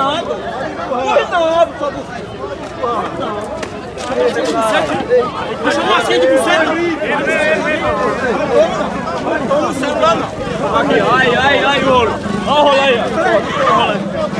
nada. Corre nada, só do. Deixa uma de buceta. Não celular não. Aqui, ai, ai, ai, ouro. Olha o rolo aí. Olha o rolo.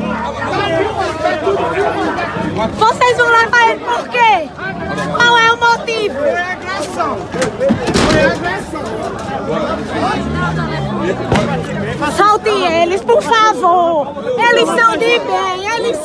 Vocês vão levar ele por quê? Qual é o motivo? Foi agressão. Foi agressão. Solte eles, por favor. Eles são de bem, eles